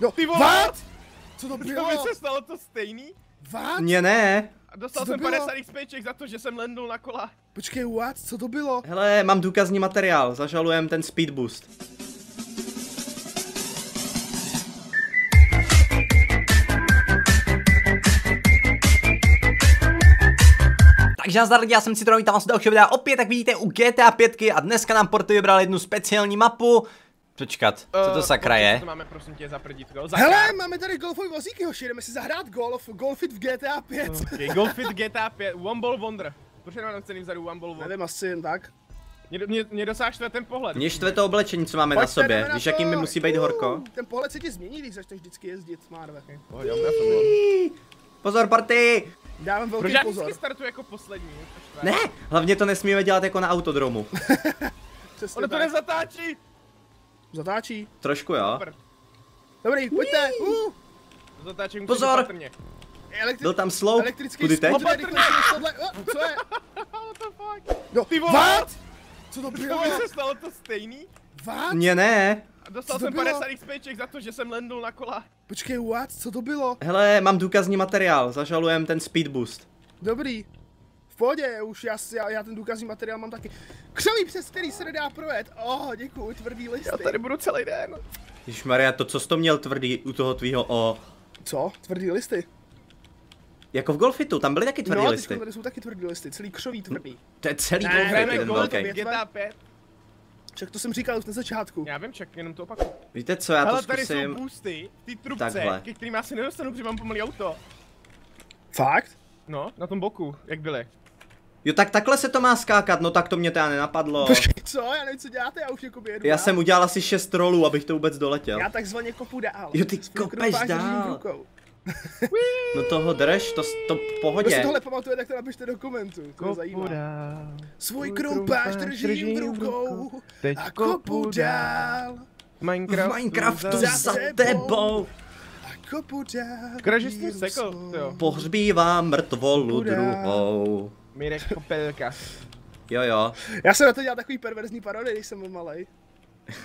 No, Ty vole! what? Co to To by bylo? se stalo to stejný? What? Mně ne. A dostal Co to jsem bylo? 50 XPček za to, že jsem lendl na kola. Počkej, what? Co to bylo? Hele, mám důkazní materiál, zažalujem ten speed boost. Takže nazdar lidi, já jsem Citron, vítám vás u dalšího videa, opět tak vidíte u GTA 5 a dneska nám Porto vybral jednu speciální mapu. Počkat, co to Eh, sakra co je? To máme prosím tě za prdítko. Za Hele, máme tady golfový vozíky, hoši, jdeme si zahrát golf, golfit v GTA 5. Okay, Golfit GTA 5, One Ball Wonder. Proč je nám cený vzadu One Ball Wonder? Nevím, asi jen tak. Mě, mě, mě dosáhl štve ten pohled. Mně štve to oblečení, co máme na Pojďte, sobě, jdeme na víš, jakým mi musí být horko? Ten pohled se ti změní, když začneš vždycky jezdit, Marve. Oh, jo, bylo. Pozor, party! Dávám Proč velký já pozor. vždycky startuji jako poslední? Ne, hlavně to nesmíme dělat jako na autodromu. Ono to nezatáčí! Zatáčí. Trošku jo. Dobrý, pojďte. Uh, To zatáčí musí Pozor! elektri- Byl tam slow, elektrický kudy teď? Uh, co je? What the fuck? No, Ty vole! what? Co to To bylo? by se stalo to stejný? What? Mně ne. Dostal Co to jsem bylo? 50 XPček za to, že jsem lendl na kola. Počkej, what? Co to bylo? Hele, mám důkazní materiál, zažalujem ten speed boost. Dobrý. V pohodě, už já, si- já, já ten důkazní materiál mám taky. Křoví, přes který se nedá projet. Oh, děkuji, tvrdý listy. Já tady budu celý den. Maria, to co jsi to měl tvrdý u toho tvýho o... Co? Tvrdý listy? Jako v Golfitu, tam byly taky tvrdý no, listy. teďko tady jsou taky tvrdý listy, celý křový tvrdý. To je celý Ne, Golfit, jeden Golf, velký. věc- GTA 5. Však to jsem říkal už na začátku. Já vím, ček, jenom to opakuju. Víte co, já to Hele, tady jsou zkusím... boosty, ty trubce, Takhle. ke kterým já si nedostanu, protože mám pomalý auto. Fakt? No, na tom boku, jak byly. Jo, tak takhle se to má skákat, no tak to mě teda nenapadlo. Počkej, co? Já nevím, co děláte, já už jako jedu Já dál. jsem udělal asi 6 rolů, abych to vůbec doletěl. Já takzvaně kopu dál. Jo, ty kopeš dál. No toho drž, to, to v Kdo si pohodě. tohle pamatuje, tak to napište do komentu. To mě zajímá. Svůj krompáž držím v rukou Teď a kopu dál. V Minecraftu za za tebou A kopu dál. Škoda, že jsi sekl, jo. pohřbívám mrtvolu Kopu dál. druhou. Mirek Kopelka. Jo jo. Já jsem na to dělal takový perverzní parody, když jsem byl malej.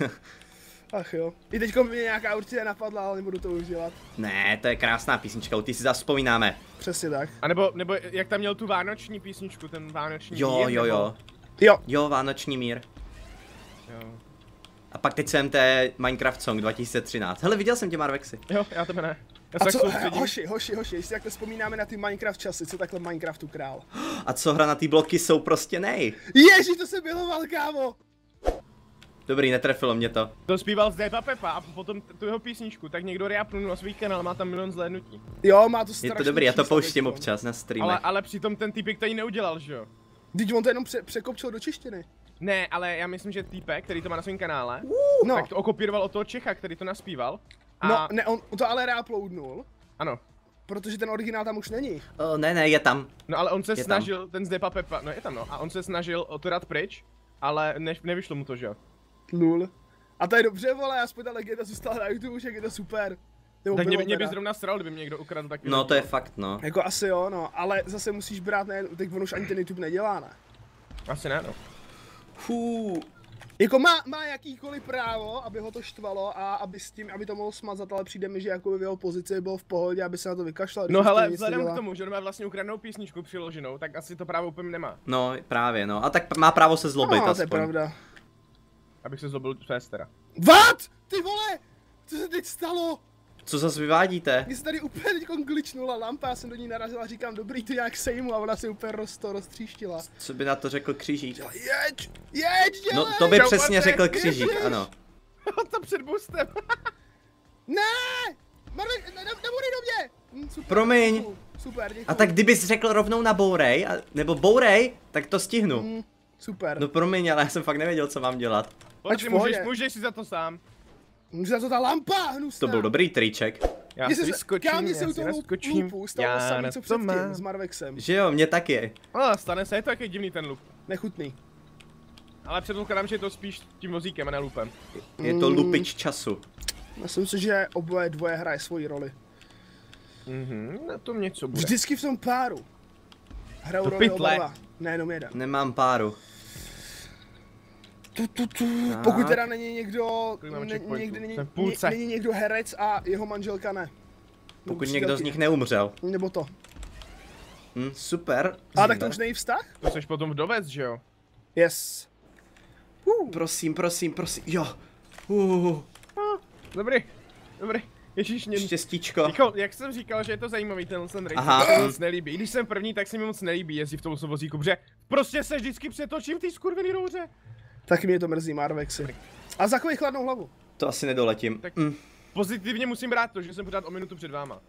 Ach jo. I teďko mi nějaká určitě napadla, ale nebudu to už dělat. Ne, to je krásná písnička, ty si zavzpomínáme. Přesně tak. A nebo, nebo jak tam měl tu vánoční písničku, ten vánoční Jo, mír, jo, nebo- jo. Jo, Jo, Vánoční mír. jo. A pak teď jsem té Minecraft Song 2013. Hele, viděl jsem tě Marvexy. Jo, já tebe ne. Já a tak co, soustředím. hoši, hoši, hoši, jestli takhle vzpomínáme na ty Minecraft časy, co takhle Minecraftu král. A co hra na ty bloky jsou prostě nej. Ježi, to se miloval, kámo! Dobrý, netrefilo mě to. To zpíval z Depa Pepa a potom tu jeho písničku, tak někdo reapnul na svůj kanál, má tam milion zhlédnutí. Jo, má to Je strašný to dobrý, já to pouštím občas na Ale, streamech. ale přitom ten typek to ani neudělal, že jo? Teď on to jenom pře- překopčil do češtiny. Ne, ale já myslím, že týpek, který to má na svém kanále, No, tak to okopíroval od toho Čecha, který to naspíval. A no, ne, on, to ale reuploadnul, ano. protože ten originál tam už není. O, ne, ne, je tam. No ale on se Je tam. snažil, ten z Depa Pepa, no je tam no, a on se snažil o to dát pryč, ale ne, nevyšlo mu to, že jo? Lul. A to je dobře, vole, aspoň ta legenda zůstala na YouTube, už jak je to super. Nebo Tak mě, mě by zrovna sral, kdyby mě někdo ukradl taky. No to je fakt, no. Jako asi jo, no, ale zase musíš brát, ne, teď on už ani ten YouTube nedělá, ne. Asi ne, no. Fú. Jako má, má jakýkoliv právo, aby ho to štvalo a aby s tím, aby to mohl smazat, ale přijde mi, že jako v jeho pozici bylo v pohodě, aby se na to vykašlal. No hele, vzhledem k tomu, že on má vlastně ukradnou písničku přiloženou, tak asi to právo úplně nemá. No, právě, no. A tak má právo se zlobit No, to je aspoň. pravda. Abych se zlobil přes teda. What? Ty vole! Co se teď stalo? Co zase vyvádíte? Mně se tady úplně teď glitchnula lampa, já jsem do ní narazil a říkám, dobrý, to nějak sejmu a ona se úplně roz, to roztříštila. Co by na to řekl křižík? Jeď! Jeď, dělej! No to by Čau, přesně Martin, řekl křižík, ježiš. ano. to před boostem. Ne! Marvin, ne, ne, nebudej do mě! Hm, super, Promiň. děkuju. Super, děkuju. A tak kdybys řekl rovnou na bourej, a, nebo bourej, tak to stihnu. Hm, super. No promiň, ale já jsem fakt nevěděl, co mám dělat. Počkej, v můžeš, můžeš si za to sám. Může za to ta lampa, hnusná. To byl dobrý triček. Já si se, vyskočím, kámě se já u toho naskočím. lupu stalo já samý, co to předtím mám. s Marvexem. Že jo, mě taky. No, stane se, je to taky divný ten loop. Nechutný. Ale předpokládám, že je to spíš tím vozíkem a ne loopem. Je to Mm. lupič času. Myslím si, že oboje dvoje hraje svoji roli. Mhm, na tom něco bude. Vždycky v tom páru. Hrajou To roli oba dva. Ne, jenom jeden. Nemám páru. Tu, tu, tu. Tak. Pokud teda není někdo, ne, někdy není, půlce. není někdo herec a jeho manželka ne. Nebo Pokud někdo z nich neumřel. Nebo to. Hm, super. A tak to už není vztah? To jsi potom vdovec, že jo? Yes. Uh, Prosím, prosím, prosím, jo. Uh, Dobrý, dobrý. Ježíš, mě... štěstíčko. Jako, jak jsem říkal, že je to zajímavý ten ten race, Aha. Aha. se mi moc nelíbí. I Když jsem první, tak se mi moc nelíbí jezdit v tom vozíku, protože prostě se vždycky přetočím v té skurvený rouře. Taky mě to mrzí, Marvexy. A za takový chladnou hlavu. To asi nedoletím. Tak- Hm, Pozitivně musím brát to, že jsem pořád o minutu před váma.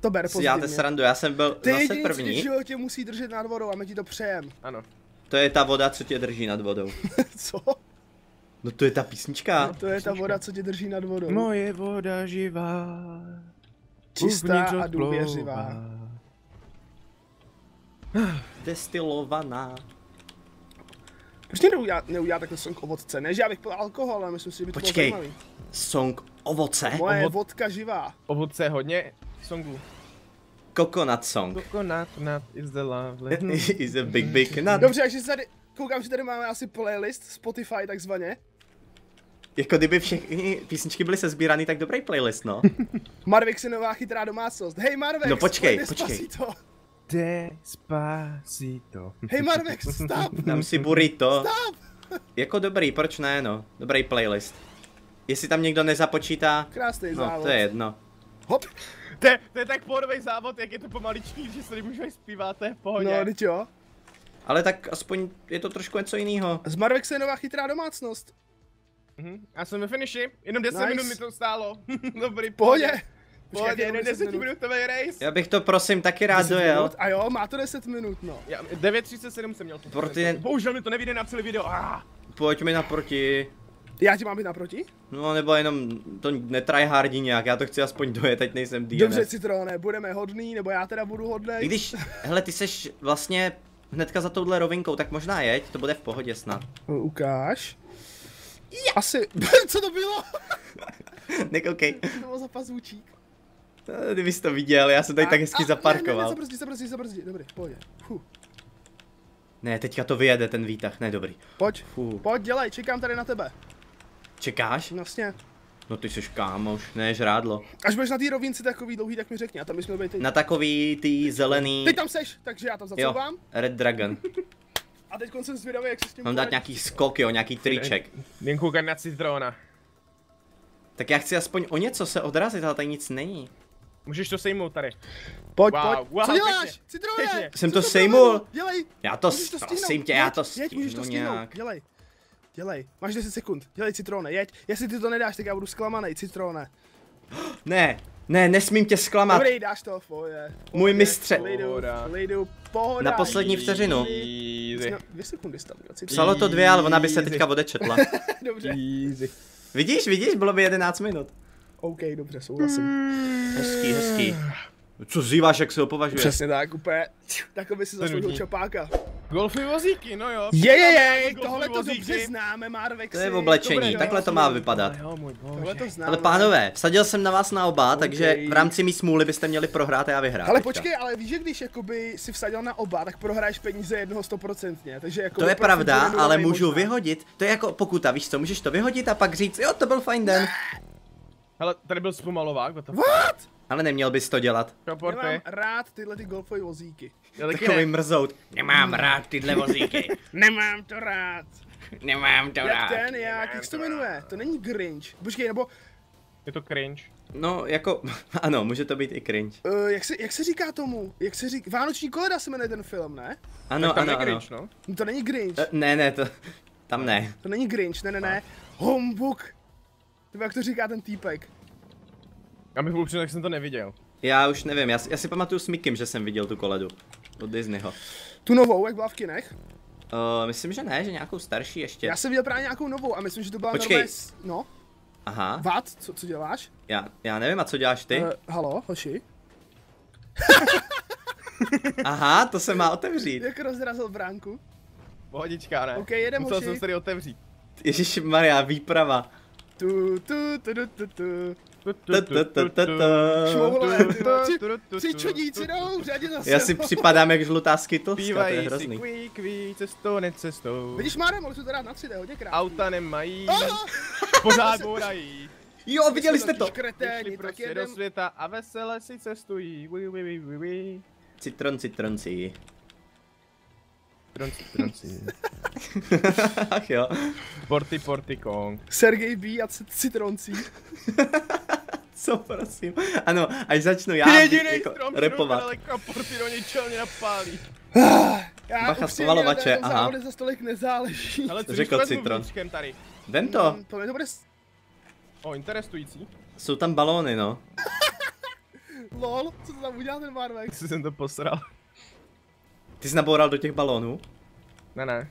To ber si děláte pozitivně. srandu, já jsem byl Ty zase jediný, co tě první. životě musí držet nad vodou a my ti to přejem. Ano. To je ta voda, co tě drží nad vodou. Co? No to je ta písnička. To je ta voda, co tě drží nad vodou. Moje voda živá. Čistá a důvěřivá. Destilovaná. Proč mě neudělá, neudělá takhle song o vodce? Ne, že já bych pil alkohol, ale myslím si, že by to Počkej. bylo zajímavý. Song ovoce. Moje Ovoc- vodka živá. Ovoce hodně songů. Coconut song. Coconut nut is the lovely. Is a big big nut. Dobře, takže tady, koukám, že tady máme asi playlist, Spotify takzvaně. Jako kdyby všechny písničky byly sezbíraný, tak dobrý playlist, no. Marvix je nová chytrá domácnost. Hej Marvex, No počkej, počkej. Despacito. Despacito. Hej Marvex, stop, Dám si burrito. stop. Jako dobrý, proč ne, no. Dobrý playlist. Jestli tam někdo nezapočítá, Krásný no závod. to je jedno. Hop, To je, to je tak pohodový závod, jak je to pomaličký, že se nemůžu ani zpívat, to je v pohodě. no, teď jo. Ale tak aspoň je to trošku něco jiného. Z Marvex je nová chytrá domácnost. Mhm. Já jsem ve finiši, jenom 10 Nice. minut mi to stálo. Dobrý, Pohodě. pohodě. Počkej, jeden jenom 10 desetiminutový race. Já bych to prosím taky rád 10 dojel. minut. A jo, má to 10 minut, no. Já, 9.37 jsem měl. tu Pro ty- finish. Bohužel mi to nevyjde na celý video. Ah. Pojď mi naproti. Já ti mám být naproti? No nebo jenom to netryhardi nějak, já to chci aspoň dojet, teď nejsem DNS. Dobře, Citrone, budeme hodný, nebo já teda budu hodný. I když, hele, ty seš vlastně hnedka za touhle rovinkou, tak možná jeď, to bude v pohodě snad. Ukáž. Asi, co to bylo? Nekoukej, To bylo za pazůčík. Kdyby jsi to viděl, já jsem tady tak hezky A- a- Ne, ne, zaparkoval. zabrzdí, zabrzdí, zabrzdí, dobrý, pohodě. Fuh. Ne, teďka to vyjede ten výtah, ne dobrý. Pojď, Fuh. pojď, dělej, čekám tady na tebe. Čekáš? Vlastně. No ty jsi kámoš, ne žrádlo. Až budeš na té rovinci takový dlouhý, tak mi řekni, a tam bychom byli teď. Na takový ty zelený... Ty tam seš, takže já tam Jo, zacouvám. Red Dragon. A teď jsem zvědavý, jak se s tím Mám dát nějaký skok, jo, nějaký triček. Jen koukat na citrona. Tak já chci aspoň o něco se odrazit, ale tady nic není. Můžeš to sejmout tady. Pojď, Wow, pojď. wow, Co děláš? pěkně, Citrone! pěkně. Jsem to sejmul. Dělej. Já to, Můžeš to prosím tě, já to jeď, můžeš to stihnu stihnout. nějak. Dělej. Dělej. Máš 10 sekund. Dělej, Citrone, jeď. Jestli ty to nedáš, tak já budu zklamaný, Citrone. Ne, ne, nesmím tě zklamat. Dobrý, dáš to, v Můj mistře. v Klidu, Pohoda. Na poslední vteřinu. Easy. Dvě sekundy stav. Psalo to dvě, ale ona by se teďka odečetla. Dobře. Easy. Vidíš, vidíš, bylo by 11 minut. OK, dobře, souhlasím. Hezký, hezký. Co zýváš, jak se ho považuješ? Přesně tak, úplně. Tak by si zasloužil čapáka. Golfy vozíky, no jo. Je, je, je, tohle to dobře známe, Marvexy. To je v oblečení, Dobré, takhle jo. to má vypadat. Jo, můj bože. Tohle to známe. Ale pánové, vsadil jsem na vás na oba, takže OK. v rámci mý smůly byste měli prohrát a já vyhrát. Ale teďka. počkej, ale víš, že když jakoby si vsadil na oba, tak prohraješ peníze jednoho stoprocentně, takže jako To je profit pravda, ale můžu možná. vyhodit. To je jako pokuta, víš co, můžeš to vyhodit a pak říct, jo, to byl fajn den. Hele, tady byl zpomalovák, what the What? Ale neměl bys to dělat. Nemám Kaporty. rád tyhle ty golfové vozíky. Já taky Takový ne. mrzout. Nemám rád tyhle vozíky. Nemám to rád. Nemám to Jak ten, jak, jak se to jmenuje? To není Grinch. Počkej, nebo, Je to cringe. No, jako, ano, může to být i cringe. uh, jak, se, jak se říká tomu? Jak se říká? Vánoční koleda se jmenuje ten film, ne? Ano, tak tam ano, je ano. cringe, no. No to není Grinch. Eh, Ne, ne, to, tam ne. To není Grinch, ne, ne, ne. Humbug. Nebo jak to říká ten týpek. Já bych byl upřímný, tak jsem to neviděl. Já už nevím, já, si- já si pamatuju s Mikim, že jsem viděl tu koledu. Od Disneyho. Tu novou, jak byla v kinech. Uh, myslím, že ne, že nějakou starší ještě. Já jsem viděl právě nějakou novou a myslím, že to byla Počkej. normálně... s- No, Aha, Vat, co, co děláš? já, já nevím, a co děláš ty? Uh, halo, hoši. Aha, to se má otevřít. Jak rozrazil bránku. Pohodička, ne? OK, jedem, Musel hoši. jsem se tady otevřít. Ježíš Maria, výprava. Tu, tu, tu, tu, tu, tu. Tři- čudíci zase. Já si připadám jak žlutá skytlska, to je Bývají si hrozný. kví, kví, cestou, necestou. Vidíš, Máre, mohli jsme to dát na 3, to je hodně krásný. Auta nemají, pořád bourají. Jo, viděli jste to? Vyšli tak prostě do světa a vesele si cestují. Citron, citronci. Tronci, tronci. Ach jo. Porty, porty, kong. Sergej B a Citroncí. Co prosím? Ano, až začnu já Jediný jako strom, repovat. daleko a porty do něj čelně napálí. Já Bacha, upřímně spomalovače, na této aha. za stolik nezáleží. Ale co Řekl citron. tady? Vem to, Mm, To mě to bude s- O, interesující. jsou tam balóny, no. lol, co to tam udělal ten Marvex? Jak jsem to posral. Ty jsi naboural do těch balónů? Ne, ne.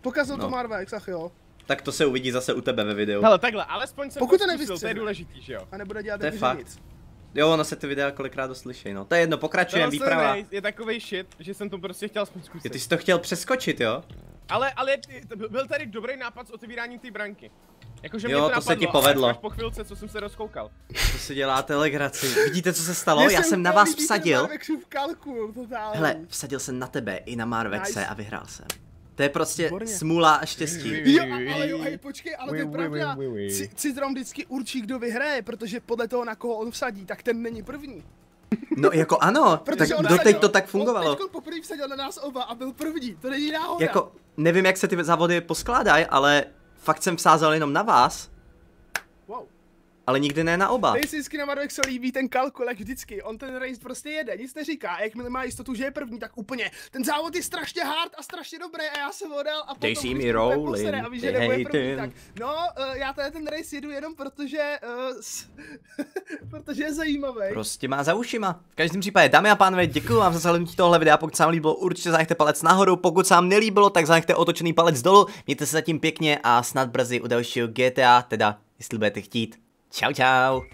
Pokazil No. to Marvex, ach jo. Tak to se uvidí zase u tebe ve videu. Hele, takhle, alespoň jsem Pokud to zkusil, to je důležitý, že jo? A nebude dělat To je fakt. nic. Jo, ono se ty videa kolikrát dost slyší, no. To je jedno, pokračujeme, výprava. je, je takovej shit, že jsem to prostě chtěl aspoň zkusit. ty jsi to chtěl přeskočit, jo? Ale, ale ty- byl tady dobrý nápad s otevíráním té branky. Jakože Jo, mě to, to se ti napadlo, povedlo. Ale až po chvilce, co jsem se rozkoukal. To si děláte legraci. Vidíte, co se stalo? Já se jsem na vás vsadil. Kalkul, totálně. Hele, vsadil jsem na tebe i na Marvexe Nice. a vyhrál jsem. To je prostě Výborně. smůla a štěstí. Jo, ale jo, hej, počkej, ale to je pravda. Citron vždycky určí, kdo vyhraje, protože podle toho, na koho on vsadí, tak ten není první. No jako ano, tak Protože on doteď to tak fungovalo. On teď poprvé vsadil na nás oba a byl první, to není náhoda. Jako, nevím, jak se ty závody poskládají, ale fakt jsem vsázel jenom na vás. Ale nikdy ne na oba. Tady si vždycky na Marvex se líbí ten kalkul, jak vždycky. On ten race prostě jede, nic neříká. A jakmile má jistotu, že je první, tak úplně. Ten závod je strašně hard a strašně dobrý a já jsem odal a They potom see když me to úplně rolling, a víš, že they nebude hate první, him. tak no, uh, já tady ten race jedu jenom protože, uh, s, protože je zajímavý. Prostě má za ušima. V každém případě, dámy a pánové, děkuji vám za zhlédnutí tohle videa. Pokud se vám líbilo, určitě zanechte palec nahoru. Pokud se vám nelíbilo, tak zanechte otočený palec dolů. Mějte se zatím pěkně a snad brzy u dalšího GTA, teda jestli budete chtít. Čau čau.